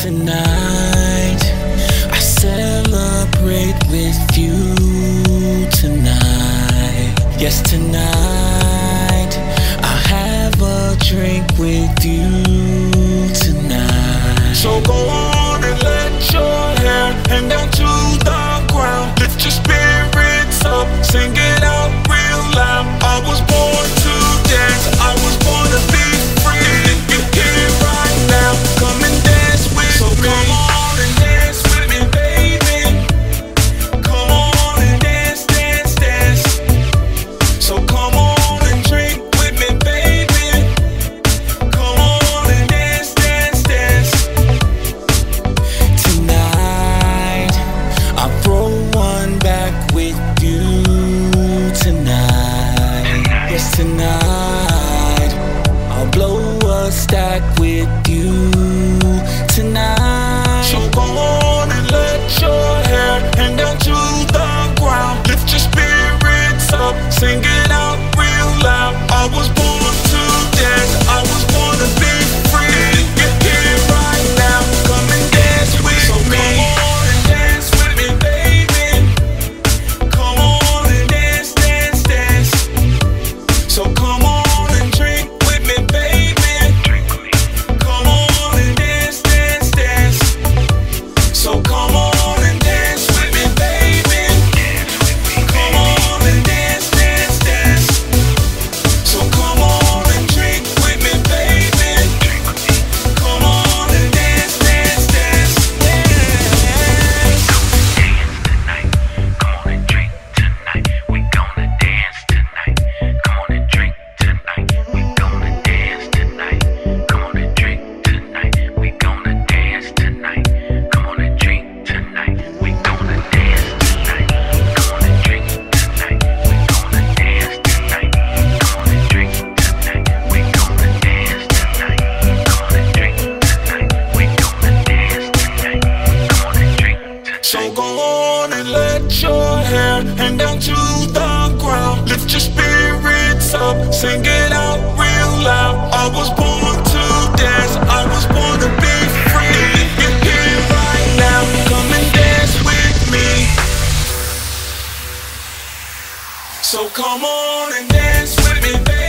tonight. I celebrate with you tonight. Yes, tonight. I'll have a drink with you. place tonight. I'll blow a stack with you tonight. So come on and dance with me, baby.